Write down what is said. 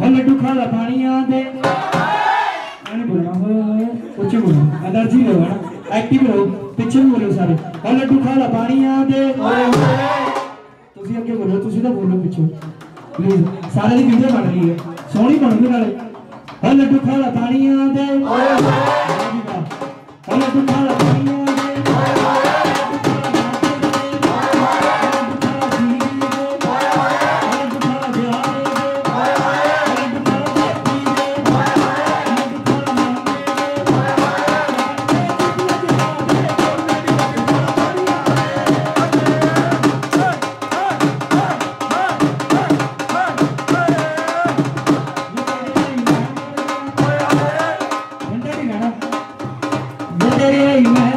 ਹਲ ਦੁਖਾਂ ਦਾ ਪਾਣੀ ਆਂਦੇ ਮੈਨੂੰ ਬੁਲਾਓ ਉੱਚੀ ਬੋਲੋ એનર્ਜੀ ਲਓ ਨਾ ਐਕਟਿਵ ਰਹੋ, ਪਿੱਛੇ ਬੋਲੋ ਸਾਰੇ। ਹਲ ਦੁਖਾਂ ਦਾ ਪਾਣੀ ਆਂਦੇ ਤੁਸੀਂ ਅੱਗੇ ਬੋਲੋ, ਤੁਸੀਂ ਤਾਂ ਬੋਲੋ ਪਿੱਛੇ। ਪਲੀਜ਼ ਸਾਰੇ ਦੀ ਵੀਡੀਓ ਬਣ ਰਹੀ ਹੈ। ਸੋਹਣੀ ਬਣੂਗੀ ਨਾਲੇ। ਹਲ ਦੁਖਾਂ ਦਾ ਪਾਣੀ ਆਂਦੇ ਹਲ ਦੁਖਾਂ ਦਾ Hare